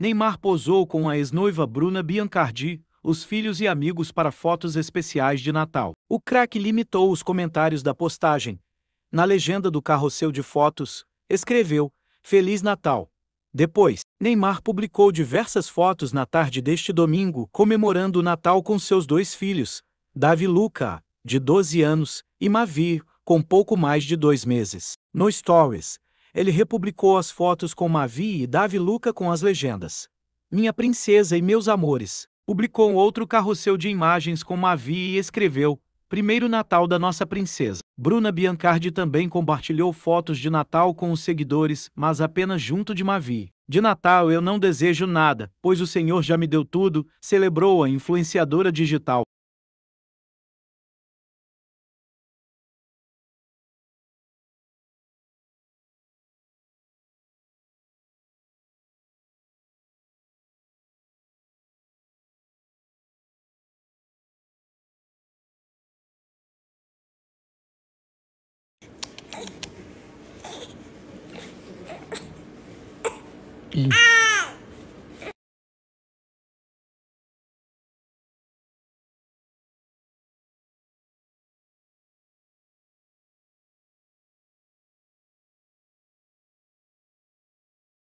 Neymar posou com a ex-noiva Bruna Biancardi, os filhos e amigos para fotos especiais de Natal. O craque limitou os comentários da postagem. Na legenda do carrossel de fotos, escreveu: Feliz Natal. Depois, Neymar publicou diversas fotos na tarde deste domingo comemorando o Natal com seus dois filhos, Davi Luca, de 12 anos, e Mavi, com pouco mais de dois meses. No Stories, ele republicou as fotos com Mavi e Davi Luca com as legendas: Minha princesa e meus amores. Publicou outro carrossel de imagens com Mavi e escreveu: Primeiro Natal da nossa princesa. Bruna Biancardi também compartilhou fotos de Natal com os seguidores, mas apenas junto de Mavi. De Natal eu não desejo nada, pois o Senhor já me deu tudo, celebrou a influenciadora digital. E...